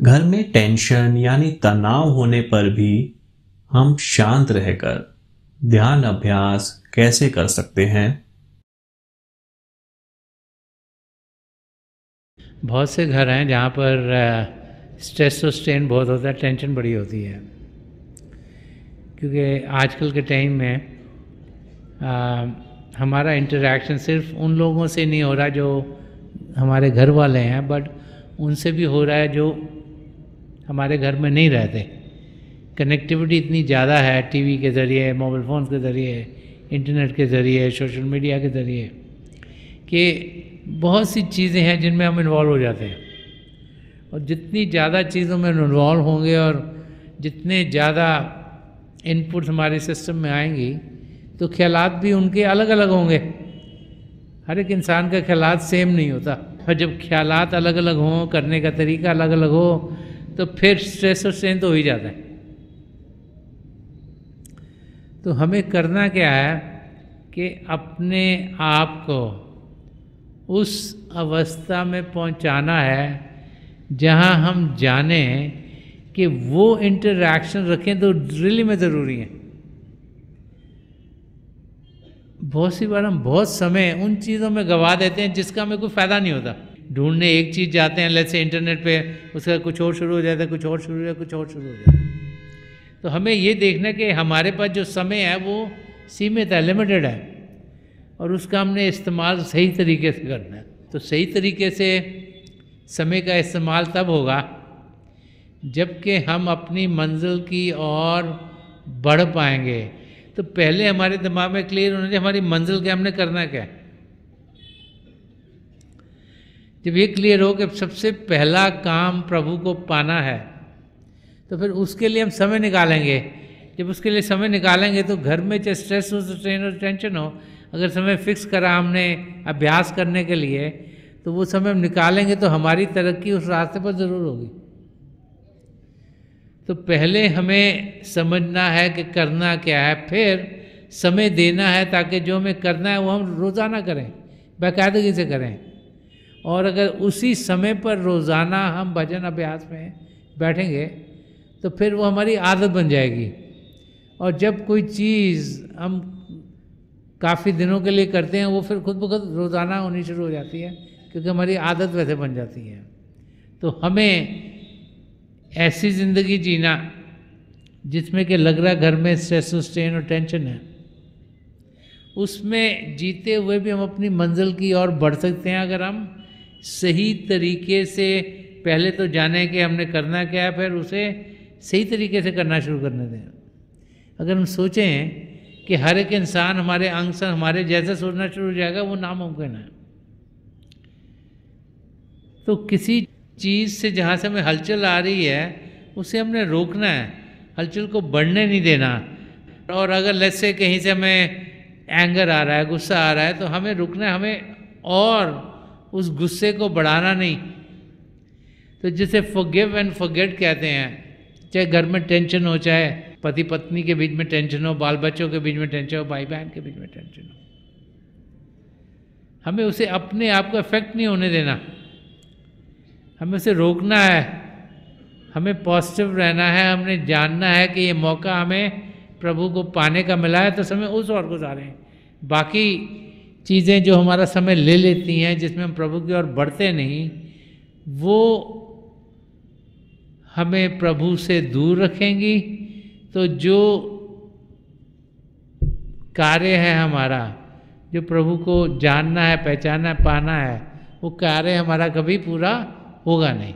घर में टेंशन यानी तनाव होने पर भी हम शांत रहकर ध्यान अभ्यास कैसे कर सकते हैं? बहुत से घर हैं जहाँ पर स्ट्रेस और स्ट्रेन बहुत होता है टेंशन बड़ी होती है। क्योंकि आजकल के टाइम में आ, हमारा इंटरेक्शन सिर्फ़ उन लोगों से नहीं हो रहा जो हमारे घर वाले हैं बट उनसे भी हो रहा है जो हमारे घर में नहीं रहते। कनेक्टिविटी इतनी ज़्यादा है टीवी के ज़रिए मोबाइल फ़ोन के ज़रिए इंटरनेट के ज़रिए सोशल मीडिया के ज़रिए, कि बहुत सी चीज़ें हैं जिनमें हम इन्वॉल्व हो जाते हैं। और जितनी ज़्यादा चीज़ों में इन्वॉल्व होंगे और जितने ज़्यादा इनपुट हमारे सिस्टम में आएँगी तो ख्यालात भी उनके अलग अलग होंगे। हर एक इंसान का ख्यालात सेम नहीं होता। और जब ख्यालात अलग अलग हों, करने का तरीका अलग अलग हो तो फिर स्ट्रेस और स्ट्रेन तो हो ही जाता है। तो हमें करना क्या है कि अपने आप को उस अवस्था में पहुंचाना है जहाँ हम जाने कि वो इंटरेक्शन रखें तो रियली में ज़रूरी है। बहुत सी बार हम बहुत समय उन चीज़ों में गवा देते हैं जिसका हमें कोई फ़ायदा नहीं होता। ढूँढने एक चीज़ जाते हैं जैसे इंटरनेट पे उसका कुछ और शुरू हो जाता है, कुछ और शुरू हो जाता है, कुछ और शुरू हो जाता है। तो हमें ये देखना कि हमारे पास जो समय है, वो सीमित है लिमिटेड है, और उसका हमने इस्तेमाल सही तरीके से करना है। तो सही तरीके से समय का इस्तेमाल तब होगा, जबकि हम अपनी मंजिल की ओर बढ़ पाएँगे। तो पहले हमारे दिमाग में क्लियर होना चाहिए, हमारी मंजिल क्या हमने करना क्या है? जब ये क्लियर हो कि सबसे पहला काम प्रभु को पाना है तो फिर उसके लिए हम समय निकालेंगे। जब उसके लिए समय निकालेंगे तो घर में चाहे स्ट्रेस हो स्ट्रेन हो टेंशन हो, अगर समय फिक्स करा हमने अभ्यास करने के लिए तो वो समय हम निकालेंगे तो हमारी तरक्की उस रास्ते पर ज़रूर होगी। तो पहले हमें समझना है कि करना क्या है, फिर समय देना है ताकि जो हमें करना है, वो हम रोज़ाना करें, बाकायदगी से करें। और अगर उसी समय पर रोज़ाना हम भजन अभ्यास में बैठेंगे तो फिर वो हमारी आदत बन जाएगी। और जब कोई चीज़ हम काफ़ी दिनों के लिए करते हैं, वो फिर खुद ब खुद रोज़ाना होनी शुरू हो जाती है, क्योंकि हमारी आदत वैसे बन जाती है। तो हमें ऐसी ज़िंदगी जीना, जिसमें कि लग रहा घर में स्ट्रेस स्ट्रेन और टेंशन है, उसमें जीते हुए भी हम अपनी मंजिल की ओर बढ़ सकते हैं, अगर हम सही तरीके से पहले तो जाने कि हमने करना क्या है, फिर उसे सही तरीके से करना शुरू करने दें। अगर हम सोचें कि हर एक इंसान हमारे अंग से, हमारे जैसे सोचना शुरू हो जाएगा, वो नामुमकिन है। तो किसी चीज़ से जहाँ से हमें हलचल आ रही है, उसे हमने रोकना है, हलचल को बढ़ने नहीं देना। और अगर लेट से कहीं से हमें एंगर आ रहा है, गुस्सा आ रहा है तो हमें रुकना है, हमें और उस गुस्से को बढ़ाना नहीं। तो जिसे फॉरगिव एंड फॉरगेट कहते हैं, चाहे घर में टेंशन हो, चाहे पति पत्नी के बीच में टेंशन हो बाल बच्चों के बीच में टेंशन हो भाई बहन के बीच में टेंशन हो। हमें उसे अपने आप को इफ़ेक्ट नहीं होने देना। हमें उसे रोकना है। हमें पॉजिटिव रहना है। हमने जानना है कि ये मौका हमें प्रभु को पाने का मिला है तो समय उस और गुजारें। बाकी चीज़ें जो हमारा समय ले लेती हैं, जिसमें हम प्रभु की ओर बढ़ते नहीं, वो हमें प्रभु से दूर रखेंगी। तो जो कार्य है हमारा, जो प्रभु को जानना है, पहचानना है, पाना है, वो कार्य हमारा कभी पूरा होगा नहीं।